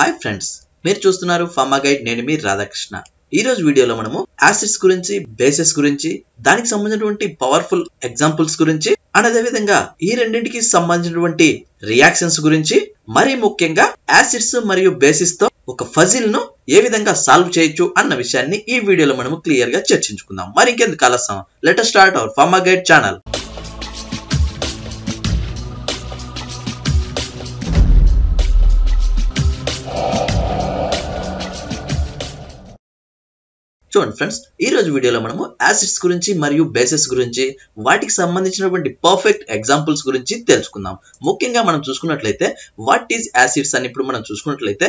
Hi friends మీరు చూస్తున్నారు pharma guide నేను మీ రాధాకృష్ణ. ఈ రోజు వీడియోలో మనము యాసిడ్స్ గురించి బేసెస్ గురించి దానికి సంబంధించినటువంటి పవర్ఫుల్ ఎగ్జాంపుల్స్ గురించి అండ్ అదే విధంగా ఈ రెండింటికి సంబంధించినటువంటి రియాక్షన్స్ గురించి మరీ ముఖ్యంగా యాసిడ్స్ మరియు బేసిస్తో ఒక ఫజిల్ను ఏ విధంగా సాల్వ్ చేయొచ్చు అన్న విషయాన్ని ఈ వీడియోలో మనము క్లియర్గా చర్చించుకుందాం. మరి ఇంకెందుకు ఆలస్యం? Let's start our pharma guide channel. చూడండి ఫ్రెండ్స్ ఈ రోజు వీడియోలో మనము యాసిడ్స్ గురించి మరియు బేసెస్ గురించి వాటికి సంబంధించినటువంటి పర్ఫెక్ట్ ఎగ్జాంపుల్స్ గురించి తెలుసుకుందాం. ముఖ్యంగా మనం చూసుకున్నట్లయితే వాట్ ఈజ్ యాసిడ్స్ అని ఇప్పుడు మనం చూసుకున్నట్లయితే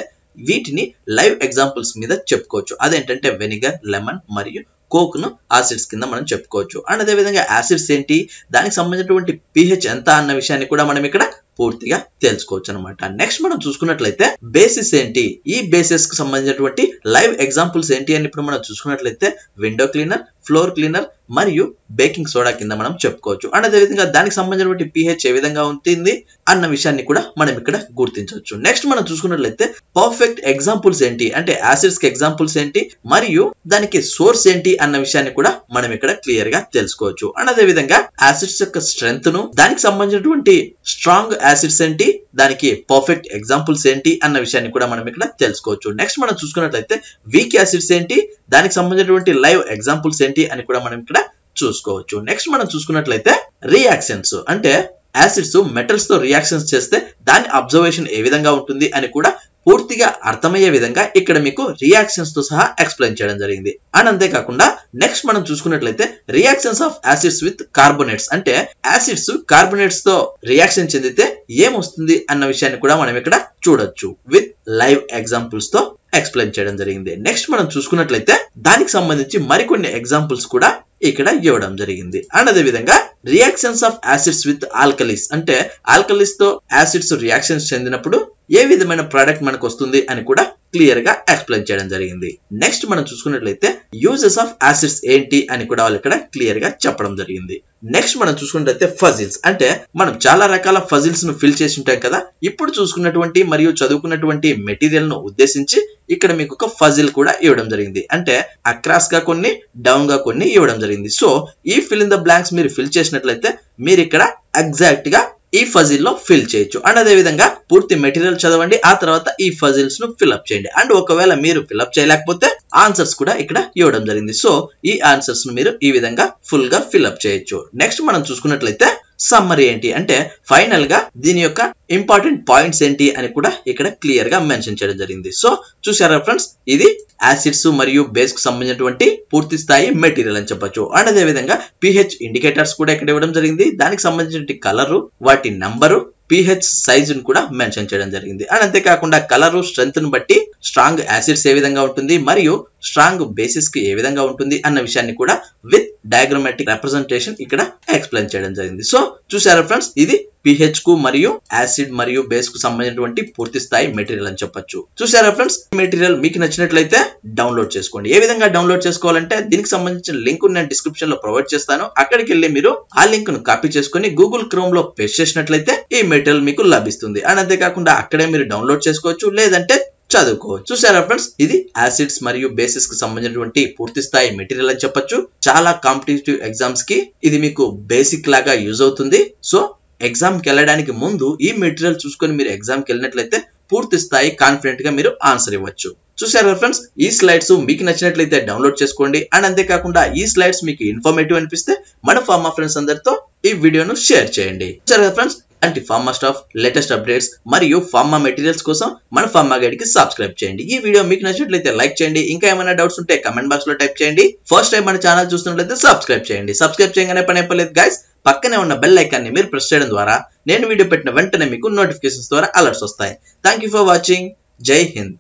వీటిని లైవ్ ఎగ్జాంపుల్స్ మీద చెప్పుకోవచ్చు. అదేంటంటే వెనిగర్ లెమన్ మరియు కోక్ను ఆసిడ్స్ కింద మనం చెప్పుకోవచ్చు. అండ్ అదే విధంగా యాసిడ్స్ ఏంటి దానికి సంబంధించినటువంటి పిహెచ్ ఎంత అన్న విషయాన్ని కూడా మనం ఇక్కడ పూర్తిగా తెలుసుకోవచ్చు అనమాట నెక్స్ట్ మనం చూసుకున్నట్లయితే బేసిస్ ఏంటి? ఈ బేసిస్కు సంబంధించినటువంటి లైవ్ ఎగ్జాంపుల్స్ ఏంటి అని ఇప్పుడు మనం చూసుకున్నట్లయితే విండో క్లీనర్ ఫ్లోర్ క్లీనర్ మరియు బేకింగ్ సోడా కింద మనం చెప్పుకోవచ్చు. అండ్ అదే విధంగా దానికి సంబంధించినటువంటి పిహెచ్ ఏ విధంగా ఉంటుంది అన్న విషయాన్ని కూడా మనం ఇక్కడ గుర్తించవచ్చు. నెక్స్ట్ మనం చూసుకున్నట్లయితే పర్ఫెక్ట్ ఎగ్జాంపుల్స్ ఏంటి? అంటే యాసిడ్స్కి ఎగ్జాంపుల్స్ ఏంటి? మరియు దానికి సోర్స్ ఏంటి? అన్న విషయాన్ని కూడా మనం ఇక్కడ క్లియర్గా తెలుసుకోవచ్చు. అండ్ అదే విధంగా యాసిడ్స్ యొక్క స్ట్రెంగ్ను దానికి సంబంధించినటువంటి స్ట్రాంగ్ యాసిడ్స్ ఏంటి? దానికి పర్ఫెక్ట్ ఎగ్జాంపుల్స్ ఏంటి అన్న విషయాన్ని కూడా మనం ఇక్కడ తెలుసుకోవచ్చు. నెక్స్ట్ మనం చూసుకున్నట్లయితే వీక్ యాసిడ్స్ ఏంటి దానికి సంబంధించినటువంటి లైవ్ ఎగ్జాంపుల్స్ ఏంటి అని కూడా మనం ఇక్కడ చూసుకోవచ్చు. నెక్స్ట్ మనం చూసుకున్నట్లయితే రియాక్షన్స్ అంటే యాసిడ్స్ మెటల్స్తో రియాక్షన్స్ చేస్తే దాని అబ్జర్వేషన్ ఏ విధంగా ఉంటుంది అని కూడా పూర్తిగా అర్థమయ్యే విధంగా ఇక్కడ మీకు రియాక్షన్స్తో సహా ఎక్స్ప్లెయిన్ చేయడం జరిగింది. అండ్ అంతేకాకుండా నెక్స్ట్ మనం చూసుకున్నట్లయితే reactions of acids with carbonates అంటే యాసిడ్స్ కార్బోనేట్స్తో రియాక్షన్ చెందితే ఏమొస్తుంది అన్న విషయాన్ని కూడా మనం ఇక్కడ చూడొచ్చు. విత్ లైవ్ ఎగ్జాంపుల్స్తో ఎక్స్ప్లెయిన్ చేయడం జరిగింది. నెక్స్ట్ మనం చూసుకున్నట్లయితే దానికి సంబంధించి మరికొన్ని ఎగ్జాంపుల్స్ కూడా ఇక్కడ ఇవ్వడం జరిగింది. అండ్ అదే విధంగా reactions of acids with alkalis అంటే ఆల్కలీస్తో యాసిడ్స్ రియాక్షన్స్ చెందినప్పుడు ఏ విధమైన ప్రోడక్ట్ మనకు వస్తుంది అని కూడా క్లియర్గా ఎక్స్ప్లెయిన్ చేయడం జరిగింది. నెక్స్ట్ మనం చూసుకున్నట్లయితే యూజెస్ ఆఫ్ యాసిడ్స్ ఏంటి అని కూడా వాళ్ళు ఇక్కడ క్లియర్గా చెప్పడం జరిగింది. నెక్స్ట్ మనం చూసుకున్నట్లయితే ఫజిల్స్ అంటే మనం చాలా రకాల ఫజిల్స్ను ఫిల్ చేసి ఉంటాం కదా ఇప్పుడు చూసుకున్నటువంటి మరియు చదువుకున్నటువంటి మెటీరియల్ను ఉద్దేశించి ఇక్కడ మీకు ఒక ఫజిల్ కూడా ఇవ్వడం జరిగింది. అంటే అక్రాస్గా కొన్ని డౌన్గా కొన్ని ఇవ్వడం జరిగింది. సో ఈ ఫిల్ ఇన్ ద బ్లాంక్స్ మీరు ఫిల్ చేసినట్లయితే మీరు ఇక్కడ ఎగ్జాక్ట్గా ఈ ఫజిల్లో ఫిల్ చేయొచ్చు. అండ్ అదే విధంగా పూర్తి మెటీరియల్ చదవండి. ఆ తర్వాత ఈ ఫజిల్స్ను ఫిల్అప్ చేయండి. అండ్ ఒకవేళ మీరు ఫిల్అప్ చేయలేకపోతే ఆన్సర్స్ కూడా ఇక్కడ ఇవ్వడం జరిగింది. సో ఈ ఆన్సర్స్ను మీరు ఈ విధంగా ఫుల్గా ఫిల్అప్ చేయొచ్చు. నెక్స్ట్ మనం చూసుకున్నట్లయితే సమ్మరీ ఏంటి? అంటే ఫైనల్గా దీని యొక్క ఇంపార్టెంట్ పాయింట్స్ ఏంటి అని కూడా ఇక్కడ క్లియర్గా మెన్షన్ చేయడం జరిగింది. సో చూసారా ఫ్రెండ్స్ ఇది యాసిడ్స్ మరియు బేస్కు సంబంధించినటువంటి పూర్తి స్థాయి మెటీరియల్ అని చెప్పొచ్చు. అండ్ అదే విధంగా పిహెచ్ ఇండికేటర్స్ కూడా ఇక్కడ ఇవ్వడం జరిగింది. దానికి సంబంధించిన కలరు వాటి నంబరు పిహెచ్ సైజ్ కూడా మెన్షన్ చేయడం జరిగింది. అండ్ అంతేకాకుండా కలర్ స్ట్రెంత్ను బట్టి స్ట్రాంగ్ యాసిడ్స్ ఏ విధంగా ఉంటుంది మరియు స్ట్రాంగ్ బేసిస్కి ఏ విధంగా ఉంటుంది అన్న విషయాన్ని కూడా విత్ డయాగ్రమాటిక్ రిప్రజెంటేషన్ ఇక్కడ ఎక్స్ప్లెయిన్ చేయడం జరిగింది. సో చూసారా ఫ్రెండ్స్? ఇది పిహెచ్కు మరియు యాసిడ్ మరియు బేస్కు సంబంధించినటువంటి పూర్తి స్థాయి మెటీరియల్ అని చెప్పొచ్చు. చూసారా ఫ్రెండ్స్? మెటీరియల్ మీకు నచ్చినట్లయితే డౌన్లోడ్ చేసుకోండి. ఏ విధంగా డౌన్లోడ్ చేసుకోవాలంటే దీనికి సంబంధించిన లింక్ నేను డిస్క్రిప్షన్లో ప్రొవైడ్ చేస్తాను. అక్కడికి వెళ్ళి మీరు ఆ లింక్ను కాపీ చేసుకుని గూగుల్ క్రోమ్లో పేస్ట్ చేసినట్లయితే ఈ మెటీరియల్ మీకు లభిస్తుంది. అండ్ అంతేకాకుండా అక్కడే మీరు డౌన్లోడ్ చేసుకోవచ్చు. లేదంటే చదువుకోవచ్చు చూసారా ఫ్రెండ్స్ ఇది యాసిడ్స్ మరియు బేసిస్కి సంబంధించినటువంటి పూర్తి స్థాయి మెటీరియల్ అని చెప్పొచ్చు. చాలా కాంపిటేటివ్ ఎగ్జామ్స్కి ఇది మీకు బేసిక్ లాగా యూజ్ అవుతుంది. సో ఎగ్జామ్కి వెళ్ళడానికి ముందు ఈ మెటీరియల్ చూసుకొని మీరు ఎగ్జామ్కి వెళ్ళినట్లయితే పూర్తి స్థాయి కాన్ఫిడెంట్గా మీరు ఆన్సర్ ఇవ్వచ్చు. చూసారా ఫ్రెండ్స్ ఈ స్లైడ్స్ మీకు నచ్చినట్లయితే డౌన్లోడ్ చేసుకోండి. అండ్ అంతేకాకుండా ఈ స్లైడ్స్ మీకు ఇన్ఫర్మేటివ్ అనిపిస్తే మన ఫార్మా ఫ్రెండ్స్ అందరితో ఈ వీడియోను షేర్ చేయండి. చూసారా ఫ్రెండ్స్ అంటే ఫార్మా స్టాఫ్ లేటెస్ట్ అప్డేట్స్ మరియు ఫార్మా మెటీరియల్స్ కోసం మన ఫార్మా గైడ్కి సబ్స్క్రైబ్ చేయండి. ఈ వీడియో మీకు నచ్చినట్లయితే లైక్ చేయండి. ఇంకా ఏమైనా డౌట్స్ ఉంటే కమెంట్ బాక్స్లో టైప్ చేయండి. ఫస్ట్ టైం మన ఛానల్ చూస్తున్నట్లయితే సబ్స్క్రైబ్ చేయండి. సబ్స్క్రైబ్ చేయగానే పని అయిపోలేదు గైస్ పక్కనే ఉన్న బెల్ ఐకాన్ని మీరు ప్రెస్ చేయడం ద్వారా నేను వీడియో పెట్టిన వెంటనే మీకు నోటిఫికేషన్స్ ద్వారా అలర్ట్స్ వస్తాయి. థ్యాంక్ ఫర్ వాచింగ్ జై హింద్